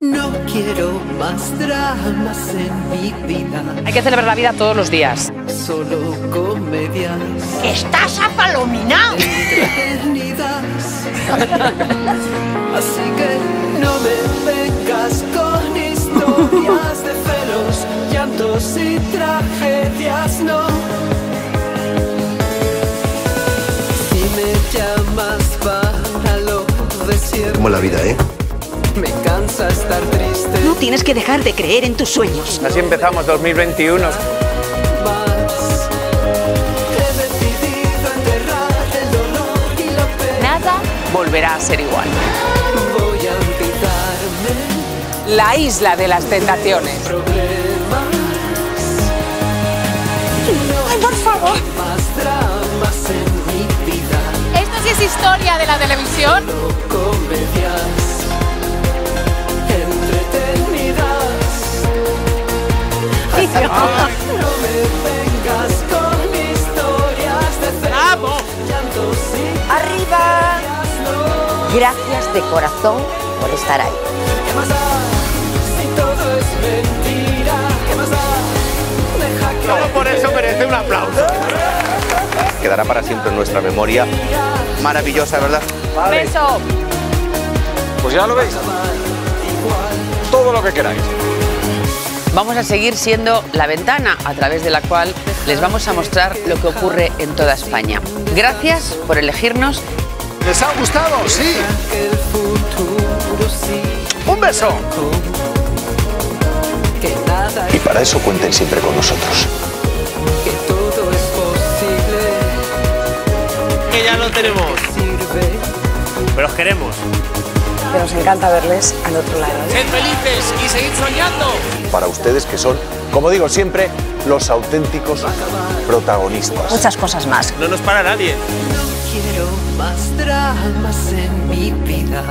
No quiero más dramas en mi vida, Hay que celebrar la vida todos los días. solo comedias ¡Estás apalominado! Así que no me vengas con historias de celos, llantos y tragedias, no. Si me llamas para lo de siempre, Como la vida, ¿eh? Cansa estar triste. Tú tienes que dejar de creer en tus sueños. Así empezamos 2021. más. He decidido enterrar el dolor y lo peor. Nada volverá a ser igual. Voy a olvidarme La isla de las tentaciones. problemas. ¡Ay, por favor! Más dramas en mi vida, ¿Esto sí es historia de la televisión? Que no me vengas con historias de y ¡Arriba! Gracias de corazón por estar ahí. ¿Qué más da si todo es mentira? ¿Qué más da? Deja que Solo por eso merece un aplauso. Quedará para siempre en nuestra memoria. Maravillosa, ¿verdad? Beso. Pues ya lo veis. Todo lo que queráis. Vamos a seguir siendo la ventana a través de la cual les vamos a mostrar lo que ocurre en toda España. Gracias por elegirnos. ¿Les ha gustado? Sí. Un beso. Y para eso cuenten siempre con nosotros. que todo es posible, que ya lo tenemos, pero os queremos. Nos encanta verles al otro lado. Sed felices y seguid soñando. Para ustedes que son, como digo siempre, los auténticos protagonistas. Muchas cosas más. No nos para nadie. No quiero más dramas en mi vida.